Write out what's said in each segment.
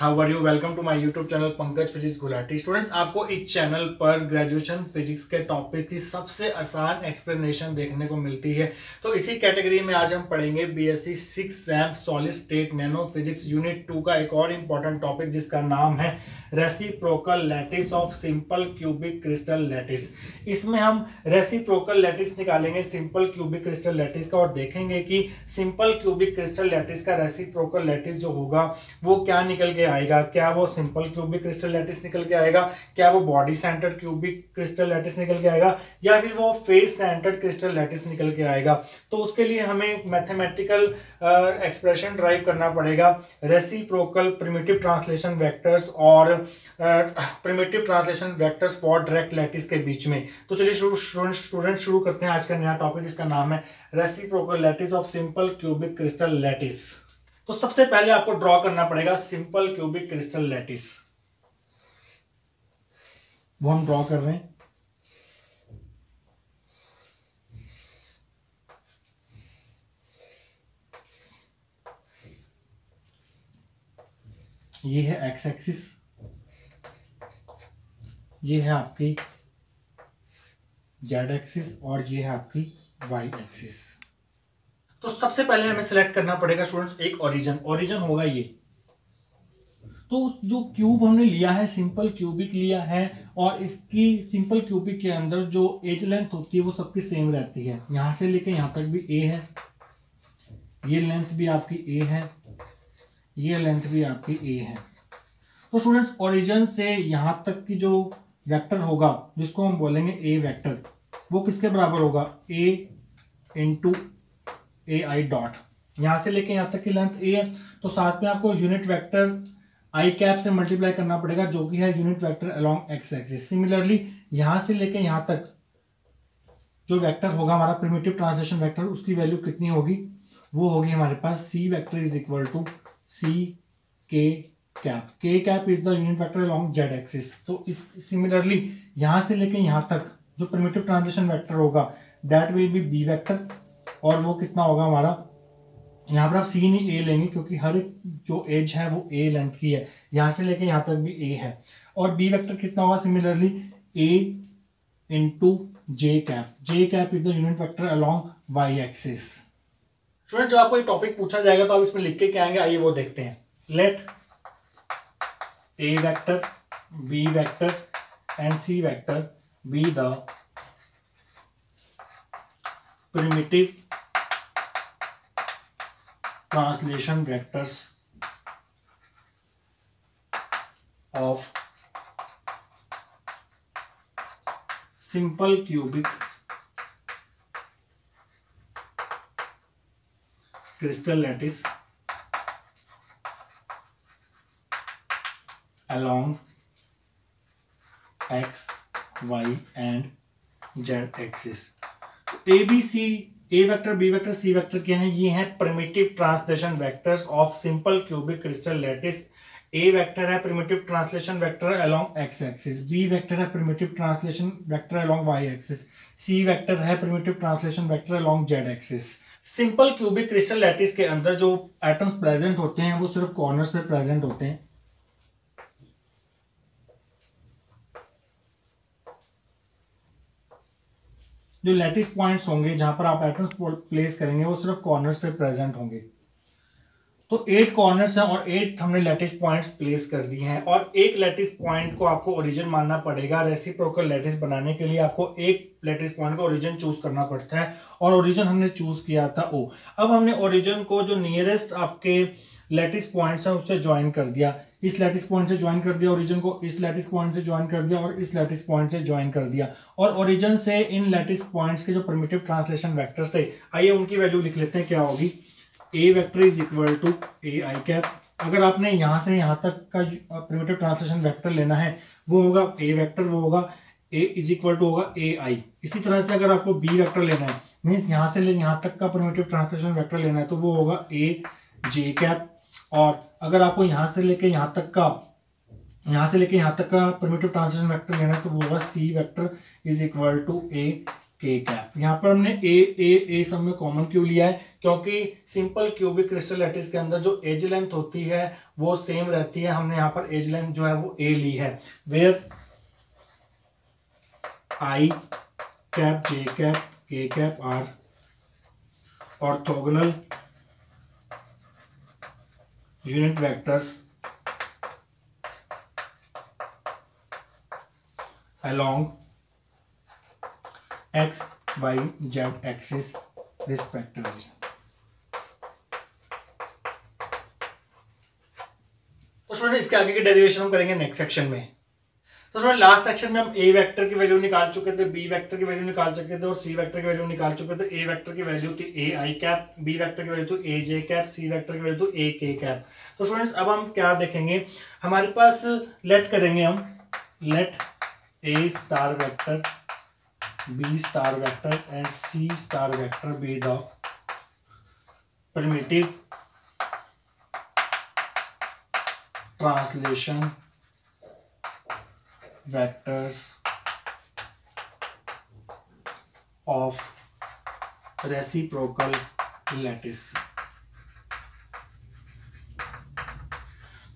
Hello students how are you welcome to my YouTube channel Pankaj physics Gulati students आपको इस channel पर graduation physics के topic की सबसे आसान एक्सप्लेनेशन देखने को मिलती है। तो इसी कैटेगरी में आज हम पढ़ेंगे BSc six sem solid state nano physics unit two का एक और इंपॉर्टेंट टॉपिक जिसका नाम है reciprocal lattice of simple cubic crystal lattice इसमें हम रेसिप्रोकल लैटिस निकालेंगे सिंपल क्यूबिक क्रिस्टल लैटिस का और देखेंगे कि सिंपल क्यूबिक क्रिस्टल लैटिस का रेसिप्रोकल लैटिस जो होगा, वो क्या निकल के आएगा, क्या वो सिंपल क्यूबिक क्रिस्टल लैटिस निकल के आएगा, क्या वो body centred cubic crystal lattice निकल के आएगा, या फिर वो फेस सेंटर्ड क्रिस्टल लैटिस निकल के आएगा। तो उसके लिए हमें मैथमेटिकल एक्सप्रेशन ड्राइव करना पड़ेगा। रेसिप्रोकल प्रिमिटिव ट्रांसलेशन वेक्टर्स और primitive translation vectors for direct lattice के बीच में। तो चलिए स्टूडेंट शुरू करते हैं आज का नया टॉपिक जिसका नाम है reciprocal lattice of simple cubic crystal lattice तो सबसे पहले आपको ड्रॉ करना पड़ेगा सिंपल क्यूबिक क्रिस्टल लैटिस वो हम ड्रॉ कर रहे हैं। ये है एक्स एक्सिस ये है आपकी जेड एक्सिस और ये है आपकी वाई एक्सिस तो सबसे पहले हमें सिलेक्ट करना पड़ेगा स्टूडेंट्स एक ओरिजन ओरिजिन होगा ये। तो जो क्यूब हमने लिया है सिंपल क्यूबिक लिया है, और इसकी सिंपल क्यूबिक के अंदर जो एज लेंथ होती है, वो सबकी सेम रहती है। यहाँ से लेके यहाँ तक भी ए है। ये लेंथ भी आपकी ए है। ये लेंथ भी आपकी ए है। तो स्टूडेंट्स ओरिजिन से यहाँ तक की जो वेक्टर होगा, जिसको हम बोलेंगे ए वेक्टर वो किसके बराबर होगा? ए इंटू ए आई डॉट यहाँ से लेके यहाँ तक की लेंथ ए है तो साथ में आपको यूनिट वेक्टर आई कैप से मल्टीप्लाई करना पड़ेगा, जो कि है unit vector along x axis similarly यहाँ से लेके यहाँ तक जो वेक्टर होगा, हमारा प्रिमिटिव ट्रांसलेशन वेक्टर उसकी वैल्यू कितनी होगी? वो होगी हमारे पास c vector is equal to c k cap k cap is the unit vector along z axis तो इस सिमिलरली यहाँ से लेके यहाँ तक जो प्रिमिटिव ट्रांसलेशन वेक्टर होगा that will be b vector और वो कितना होगा हमारा? यहाँ पर आप सी नहीं ए लेंगे क्योंकि हर एक जो एज है वो ए लेंथ की है। यहाँ से लेके यहाँ तक भी ए है। और बी वेक्टर कितना होगा? Similarly a into j cap j cap is the unit vector along y axis student जब आपको ये टॉपिक पूछा जाएगा तो आप इसमें लिख के क्या आएँगे? आइए वो देखते हैं। Let a vector b vector and c vector be the primitive translation vectors of simple cubic crystal lattice along x, y and z axis. ABC a vector b vector c vector क्या है? ये है primitive translation vectors of simple cubic crystal lattice a vector है primitive translation vector along x axis b vector है primitive translation vector along y axis c vector है primitive translation vector along z axis simple cubic crystal lattice के अंदर जो atoms present होते हैं, वो सिर्फ़ कॉर्नर्स पे प्रेजेंट होते हैं। जो लेटिस पॉइंट्स होंगे, जहाँ पर आप एटम्स प्लेस करेंगे, वो सिर्फ़ कॉर्नर्स पे प्रेजेंट होंगे। तो एट कॉर्नर्स हैं और एट हमने लेटिस पॉइंट्स प्लेस कर दिए हैं और एक लेटिस पॉइंट को आपको ओरिजिन मानना पड़ेगा। रेसिप्रोकल लेटिस बनाने के लिए आपको एक लेटिस पॉइंट का ओरिजिन चूज़ करना पड़ता है और ओरिजिन हमने चूज़ किया था ओ अब हमने ओरिजिन को जो नियरेस्ट आपके लेटिस पॉइंट्स हैं, उससे ज्वाइन कर दिया। इस लैटिस पॉइंट से ज्वाइन कर दिया ओरिजिन को इस लैटिस पॉइंट से ज्वाइन कर दिया और इस लैटिस पॉइंट से ज्वाइन कर दिया। और ओरिजिन से इन लैटिस पॉइंट्स के जो प्रिमिटिव ट्रांसलेशन वेक्टर्स थे, आइए उनकी वैल्यू लिख लेते हैं, क्या होगी? A vector is equal to a i cap अगर आपने यहाँ से यहाँ तक का प्रिमिटिव ट्रांसलेशन वेक्टर लेना है, वो होगा ए वेक्टर वो होगा ए इज़ इक्वल टू होगा ए आई इसी तरह से अगर आपको बी वेक्टर लेना है मीन्स यहाँ से यहाँ तक का प्रिमिटिव ट्रांसलेशन वेक्टर लेना है तो वो होगा ए जे कैप और अगर आपको यहाँ से लेके यहाँ तक का, यहाँ से लेके यहाँ तक का प्रिमिटिव ट्रांसलेशन वेक्टर लेना है तो वो होगा c vector is equal to a k cap यहाँ पर हमने ए ए ए सब में कॉमन क्यों लिया है? क्योंकि सिंपल क्यूबिक क्रिस्टल लैटिस के अंदर जो एज लेंथ होती है, वो सेम रहती है। हमने यहाँ पर एज लेंथ जो है, वो ए ली है। Where i cap j cap k cap are orthogonal unit vectors along x, y, z axis respectively. तो इसके आगे की डेरिवेशन हम करेंगे नेक्स्ट सेक्शन में। तो स्टूडेंट लास्ट सेक्शन में हम ए वेक्टर की वैल्यू निकाल चुके थे बी वेक्टर की वैल्यू निकाल चुके थे और सी वेक्टर की वैल्यू निकाल चुके थे। ए वेक्टर की वैल्यू थी a i cap b vector की वैल्यू थी a j cap c vector की वैल्यू थी ए के कैप तो स्टूडेंट्स अब हम क्या देखेंगे? हमारे पास लेट करेंगे हम। Let a star vector, b star vector and c star vector be the primitive translation vectors of reciprocal lattice.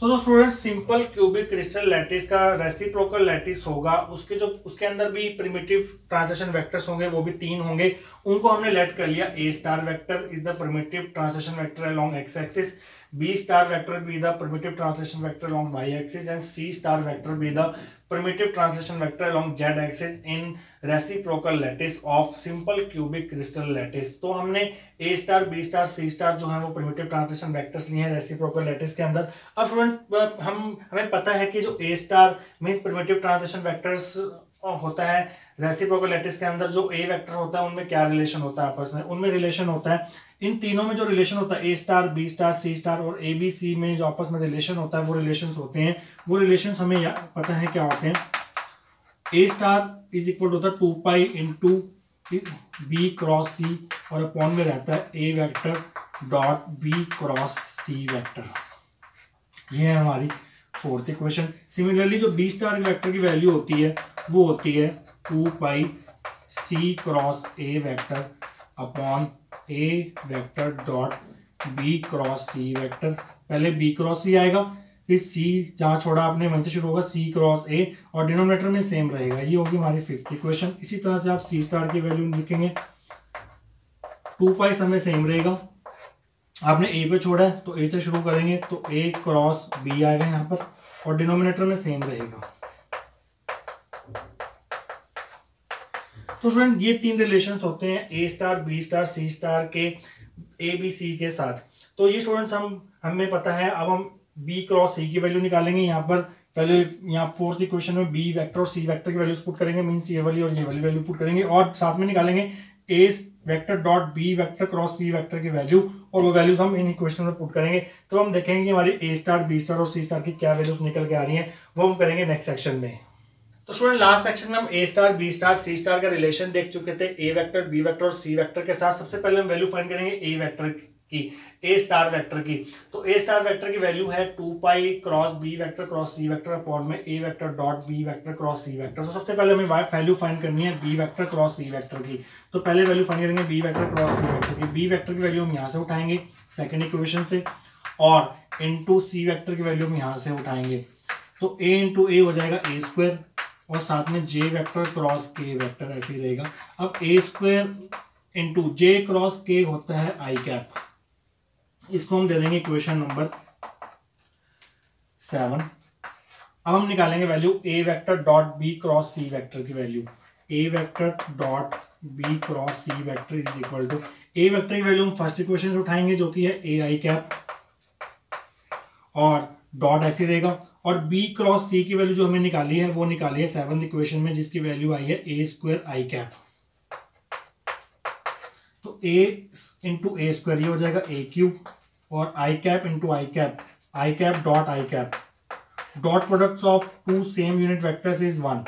तो जो student simple cubic crystal lattice का रेसिप्रोकल लैटिस होगा, उसके जो, उसके अंदर भी प्रिमिटिव ट्रांजेक्शन वेक्टर्स होंगे, वो भी तीन होंगे उनको हमने लेट कर लिया a star vector is the primitive translation vector along x axis b star vector be the primitive translation vector along y axis and c star vector be the primitive translation vector along z axis in reciprocal lattice of simple cubic crystal lattice तो हमने a star b star c star जो है वो primitive translation vectors लिए हैं reciprocal lattice के अंदर अब स्टूडेंट हम हमें पता है कि जो a star means primitive translation vectors होता है रेसिप्रोकल लैटिस के अंदर जो ए वेक्टर होता है उनमें क्या रिलेशन होता है आपस में उनमें रिलेशन होता है इन तीनों में जो रिलेशन होता है a star b star c star और ए बी सी में जो आपस में रिलेशन होता है, वो रिलेशन होते हैं। वो रिलेशन हमें पता है क्या होते हैं? A star is equal to two pi into b cross c और अपॉन में रहता है a vector dot b cross c vector ये है हमारी फोर्थ इक्वेशन सिमिलरली जो बी स्टार वेक्टर की वैल्यू होती है, वो होती है two pi c cross a vector upon a vector dot b cross c vector पहले बी क्रॉस सी आएगा, फिर सी जहाँ छोड़ा आपने, वहीं से शुरू होगा सी क्रॉस ए और डिनोमिनेटर में सेम रहेगा। ये होगी हमारी फिफ्थ इक्वेशन इसी तरह से आप सी स्टार की वैल्यू लिखेंगे। टू पाई समय सेम रहेगा। आपने ए पे छोड़ा है तो ए से शुरू करेंगे तो ए क्रॉस बी आएगा यहाँ पर और डिनोमिनेटर में सेम रहेगा। तो स्टूडेंट ये तीन रिलेशन होते हैं a star b star c star के ए बी सी के साथ। तो ये स्टूडेंट्स हम, हमें पता है, अब हम बी क्रॉस सी की वैल्यू निकालेंगे, यहाँ पर पहले, यहाँ फोर्थ इक्वेशन में बी वेक्टर और सी वेक्टर की वैल्यूज़ पुट करेंगे मीन ये वाली और ये वाली वैल्यू पुट करेंगे, और साथ में निकालेंगे a vector dot b vector cross c vector की वैल्यू और वो वैल्यूज़ हम इन इक्वेशन में पुट करेंगे। तो हम देखेंगे कि हमारी ए स्टार बी स्टार और सी स्टार की क्या वैल्यूज़ निकल के आ रही हैं, वो हम करेंगे नेक्स्ट सेक्शन में। तो स्टूडेंट लास्ट सेक्शन में हम a star b star c star का रिलेशन देख चुके थे ए वेक्टर बी वेक्टर और सी वेक्टर के साथ। सबसे पहले हम वैल्यू फाइंड करेंगे ए वेक्टर की ए स्टार वेक्टर की। तो ए स्टार वेक्टर की वैल्यू है two pi cross b vector cross c vector upon में a vector dot b vector cross c vector तो सबसे पहले हमें वैल्यू फाइंड करनी है b vector cross c vector की। तो पहले वैल्यू फाइंड करेंगे b vector cross c vector की। बी वेक्टर की वैल्यू हम यहाँ से उठाएँगे सेकेंड इक्वेशन से, और इंटू सी वेक्टर की वैल्यू हम यहाँ से उठाएँगे। तो ए इंटू ए हो जाएगा ए स्क्वायर और साथ में j vector cross k vector ऐसे ही रहेगा। अब a square into j cross k होता है आई कैप इसको हम दे देंगे इक्वेशन नंबर सेवन अब हम निकालेंगे value a vector dot b cross c vector की value a vector dot b cross c vector is equal to a vector की वैल्यू हम फ़र्स्ट इक्वेशन से उठाएँगे जो कि है ए आई कैप और डॉट ऐसे रहेगा। और बी क्रॉस सी की वैल्यू जो हमें निकाली है, वो निकाली है सेवन इक्वेशन में, जिसकी वैल्यू आई है ए स्क्वायर आई कैप तो ए इंटू ए स्क्वायर ये हो जाएगा ए क्यूब और i cap into i cap i cap dot i cap dot products of two same unit vectors is one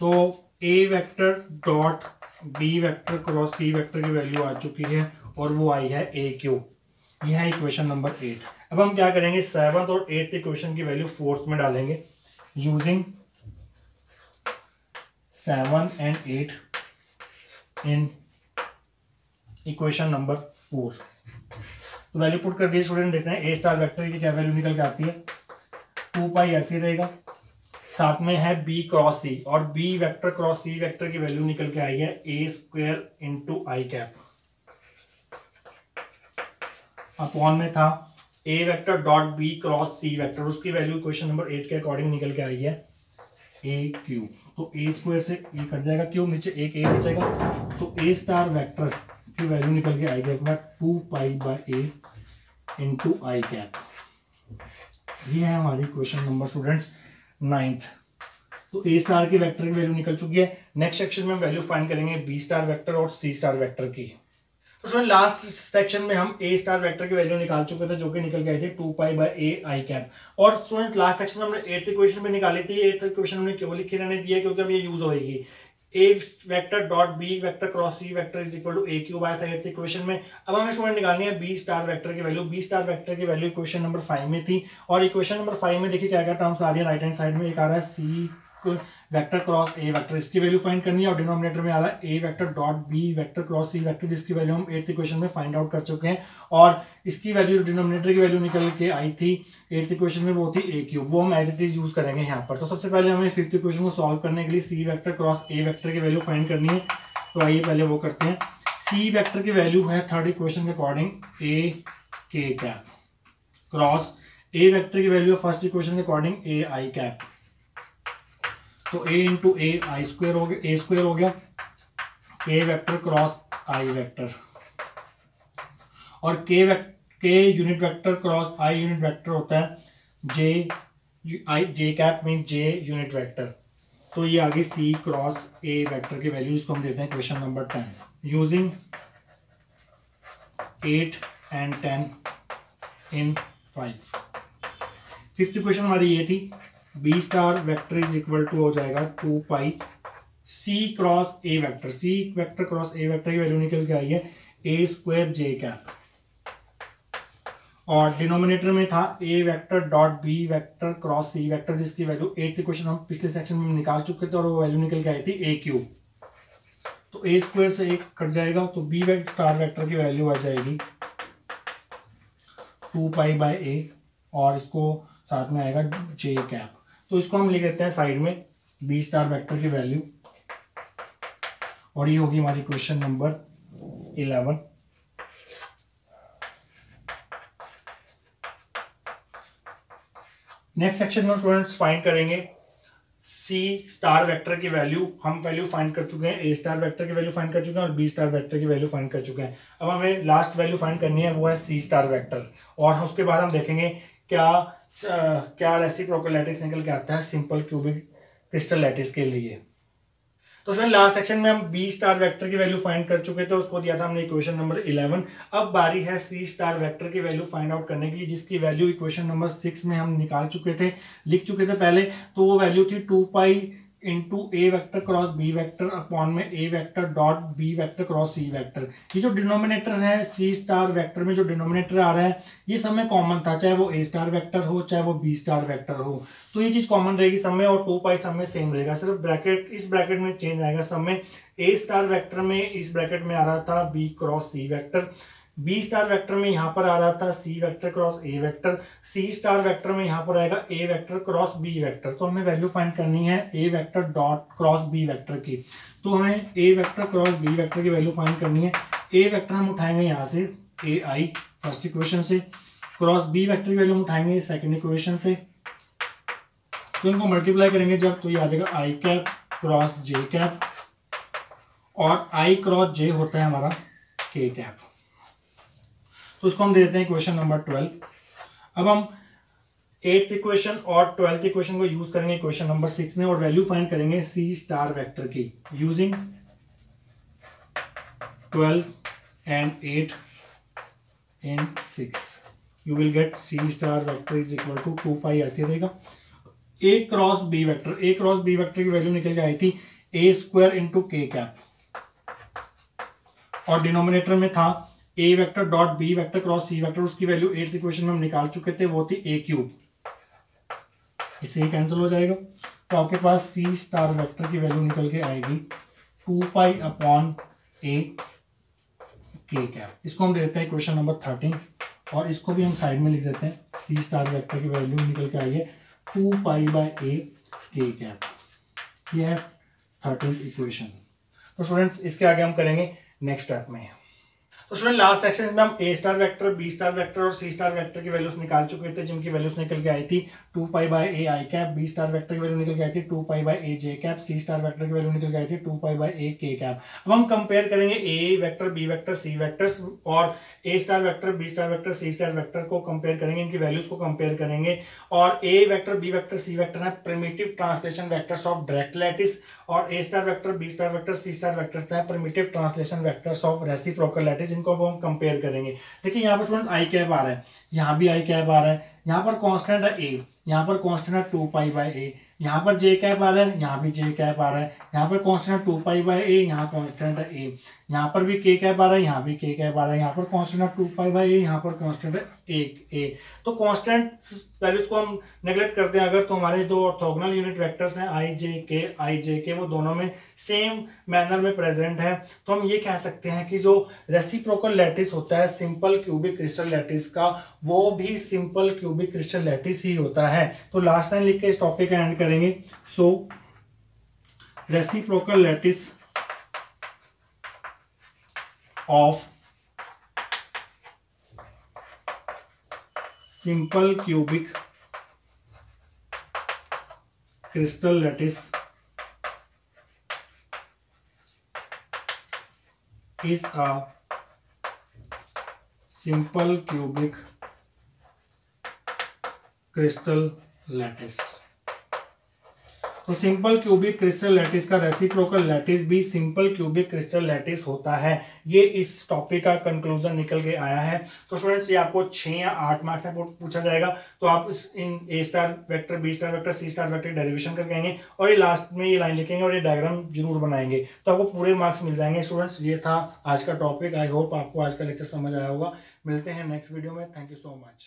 तो a vector dot b vector cross c vector की value आ चुकी है और वो आई है ए क्यूब यह है इक्वेशन नंबर एट अब हम क्या करेंगे? सेवंथ और एट्थ इक्वेशन की वैल्यू फोर्थ में डालेंगे using seven and eight in equation number four value put कर दिए स्टूडेंट देखते हैं ए स्टार वेक्टर की क्या वैल्यू निकल के आती है? टू पाई ऐसी रहेगा। साथ में है बी क्रॉस सी और b vector cross c vector की वैल्यू निकल के आई है a square into i cap upon में था a vector dot b cross c vector उसकी वैल्यू क्वेश्चन नंबर एट के अकॉर्डिंग निकल के आई है। ए क्यू तो ए स्क्वायर से ए कट जाएगा, क्यों? नीचे एक ए बचेगा तो ए स्टार वेक्टर की वैल्यू निकल के आएगी एक बार two pi by a into i cap ये है हमारी क्वेश्चन नंबर स्टूडेंट्स नाइन्थ तो ए स्टार की वेक्टर की वैल्यू निकल चुकी है। नेक्स्ट सेक्शन में वैल्यू फाइंड करेंगे बी स्टार वेक्टर और सी स्टार वेक्टर की। स्टूडेंट लास्ट सेक्शन में हम ए स्टार वेक्टर की वैल्यू निकाल चुके थे, जो कि निकल गए थे two pi by a i cap और स्टूडेंट लास्ट सेक्शन में हमने एट्थ इक्वेशन में निकाली थी। एट्थ इक्वेशन हमने क्यों लिखी रहने दिया क्योंकि अब ये यूज़ होगी a vector dot b vector cross c vector is equal to a cube आया था एट्थ इक्वेशन में। अब हमें स्टूडेंट निकालनी है बी स्टार वेक्टर की वैल्यू बी स्टार वेक्टर की वैल्यू इक्वेशन नंबर फाइव में थी। और इक्वेशन नंबर फाइव में देखिए क्या क्या टर्म्स आ रही है। राइट हैंड साइड में एक आ रहा है c vector cross a vector इसकी वैल्यू फाइंड करनी है और डिनोमिनेटर में आ रहा है a vector dot b vector cross c vector जिसकी वैल्यू हम एट्थ इक्वेशन में फाइंड आउट कर चुके हैं और इसकी वैल्यू डिनोमिनेटर की वैल्यू निकल के आई थी एट्थ इक्वेशन में, वो थी ए क्यूब वो हम एज इट इज़ यूज़ करेंगे यहाँ पर। तो सबसे पहले हमें फिफ्थ इक्वेशन को सॉल्व करने के लिए c vector cross a vector की वैल्यू फाइंड करनी है। तो आइए पहले वो करते हैं। सी वेक्टर की वैल्यू है थर्ड इक्वेशन के according a k cap cross a vector की वैल्यू फ़र्स्ट इक्वेशन के अकॉर्डिंग ए आई कैप तो ए इंटू ए आई स्क्वेयर हो गया ए स्क्वेयर हो गया के वेक्टर क्रॉस आई वेक्टर और के k unit vector cross i unit vector होता है j i j cap mean j unit vector तो ये आगे सी क्रॉस ए वेक्टर के वैल्यूज़ को हम देते हैं question number ten using eight and ten in five fifth question हमारी ये थी b star vector is equal to हो जाएगा two pi c cross a vector c vector cross a vector की वैल्यू निकल के आई है ए स्क्वायर जे कैप और डिनोमिनेटर में था a vector dot b vector cross c vector जिसकी वैल्यू एट क्वेश्चन हम पिछले सेक्शन में निकाल चुके थे और वो वैल्यू निकल के आई थी ए क्यू तो ए स्क्वायर से एक कट जाएगा तो बी वेक्टर स्टार वेक्टर की वैल्यू आ जाएगी टू पाई बाय ए और इसको साथ में आएगा जे कैप तो इसको हम लिख देते हैं साइड में बी स्टार वेक्टर की वैल्यू और ये होगी हमारी question number eleven next section में स्टूडेंट्स फाइंड करेंगे सी स्टार वेक्टर की वैल्यू हम वैल्यू फाइंड कर चुके हैं. ए स्टार वेक्टर की वैल्यू फाइंड कर चुके हैं और बी स्टार वेक्टर की वैल्यू फाइंड कर चुके हैं. अब हमें लास्ट वैल्यू फाइंड करनी है, वो है सी स्टार वेक्टर और उसके बाद हम देखेंगे क्या क्या रेसिप्रोकल लैटिस निकल के आता है सिंपल क्यूबिक क्रिस्टल लैटिस के लिए? तो उसमें लास्ट सेक्शन में हम बी स्टार वेक्टर की वैल्यू फाइंड कर चुके थे, उसको दिया था हमने इक्वेशन नंबर इलेवन अब बारी है सी स्टार वेक्टर की वैल्यू फाइंड आउट करने की, जिसकी वैल्यू इक्वेशन नंबर सिक्स में हम निकाल चुके थे, लिख चुके थे पहले तो वो वैल्यू थी two pi into a vector cross b vector upon में a vector dot b vector cross c vector ये जो डिनोमिनेटर है सी स्टार वैक्टर में जो डिनोमिनेटर आ रहा है, ये सब में कॉमन था, चाहे वो ए स्टार वैक्टर हो, चाहे वो बी स्टार वैक्टर हो। तो ये चीज़ कॉमन रहेगी, सब में और टू पाई सब में सेम रहेगा। सिर्फ़ ब्रैकेट इस ब्रैकेट में चेंज आएगा सब में। ए स्टार वैक्टर में इस ब्रैकेट में आ रहा था B cross C vector B star vector में यहाँ पर आ रहा था C vector cross A vector, C star vector में यहाँ पर आएगा A vector cross B vector. तो हमें वैल्यू फाइंड करनी है A vector dot cross B vector की। तो हमें A vector cross B vector की वैल्यू फाइंड करनी है। ए वेक्टर हम उठाएँगे यहाँ से, ए आई, फ़र्स्ट इक्वेशन से। क्रॉस बी वेक्टर की वैल्यू हम उठाएँगे सेकेंड इक्वेशन से। तो इनको मल्टीप्लाई करेंगे जब तो ये आ जाएगा I cap cross J cap. और आई क्रॉस जे होता है हमारा के कैप। उसको हम देते हैं क्वेश्चन नंबर ट्वेल्व अब हम एट्थ इक्वेशन और ट्वेल्थ इक्वेशन को यूज़ करेंगे क्वेश्चन नंबर सिक्स में और वैल्यू फाइंड करेंगे सी स्टार वेक्टर की using twelve and eight in six you will get C star vector is equal to two pi ऐसे रहेगा। A cross B vector A cross B vector की value निकल के आई थी A square into K cap और denominator में था A vector dot B vector cross C vector उसकी वैल्यू एट इक्वेशन में हम निकाल चुके थे, वो थी ए क्यूब इससे ही कैंसिल हो जाएगा। तो आपके पास सी स्टार वेक्टर की वैल्यू निकल के आएगी टू पाई अपॉन ए के कैप इसको हम देते हैं क्वेश्चन नंबर थर्टीन और इसको भी हम साइड में लिख देते हैं। सी स्टार वेक्टर की वैल्यू निकल के आई है टू पाई बाय ए के कैप ये है थर्टीन इक्वेशन तो स्टूडेंट्स इसके आगे हम करेंगे नेक्स्ट स्टेप में। तो स्टूडेंट लास्ट सेक्शन में हम A star vector B star vector और सी स्टार वेक्टर की वैल्यूज़ निकाल चुके थे, जिनकी वैल्यूज़ निकल के आई थी two pi by A I cap B star vector की वैल्यू निकल के आई थी two pi by A J cap C star vector की वैल्यू निकल के आई थी टू पाई बाय ए के कैप अब हम कंपेयर करेंगे A vector B vector C vectors और A star vector B star vector C star vector को कंपेयर करेंगे, इनकी वैल्यूज़ को कंपेयर करेंगे और A vector B vector C vector है primitive translation vectors of direct lattice और A star vector B star vector C star vectors हैं primitive translation vectors of reciprocal lattice इनको अब हम कंपेयर करेंगे। देखिए, यहाँ पर स्टूडेंट आई कैप आ रहा है। यहाँ भी आई कैप आ रहा है। यहाँ पर कॉन्स्टेंट है ए यहाँ पर कॉन्स्टेंट है टू पाई बाई ए यहाँ पर जे कैप आ रहा है, यहाँ भी जे कैप आ रहा है। यहाँ पर constant two pi by A यहाँ कॉन्स्टेंट है ए यहाँ पर भी के कैप आ रहा है, यहाँ भी के कैप आ रहा है। यहाँ पर कॉन्स्टेंट है टू पाई बाई ए यहाँ पर कॉन्स्टेंट है एक ए तो कॉन्स्टेंट वैल्यूज़ को हम नेग्लेक्ट करते हैं, अगर तो हमारे दो ऑर्थोगोनल यूनिट वेक्टर्स हैं आई जे के आई जे के वो दोनों में सेम मैनर में प्रेजेंट है। तो हम ये कह सकते हैं कि जो रेसिप्रोकल लैटिस होता है सिंपल क्यूबिक क्रिस्टल लैटिस का, वो भी सिंपल क्यूबिक क्रिस्टल लैटिस ही होता है। तो लास्ट टाइम लिख के इस टॉपिक का एंड करेंगे। So reciprocal lattice of simple cubic crystal lattice is a simple cubic crystal lattice तो सिंपल क्यूबिक क्रिस्टल लैटिस का रेसिप्रोकल लैटिस भी सिंपल क्यूबिक क्रिस्टल लैटिस होता है। ये इस टॉपिक का कंक्लूजन निकल के आया है। तो स्टूडेंट्स ये आपको छह या आठ मार्क्स में पूछा जाएगा। तो आप इस इन A star vector B star vector C star vector derivation करके आएँगे और ये लास्ट में ये लाइन लिखेंगे और ये डायग्राम ज़रूर बनाएँगे। तो आपको पूरे मार्क्स मिल जाएँगे। स्टूडेंट्स ये था आज का टॉपिक आई होप आपको आज का लेक्चर समझ आया होगा। मिलते हैं नेक्स्ट वीडियो में। Thank you so much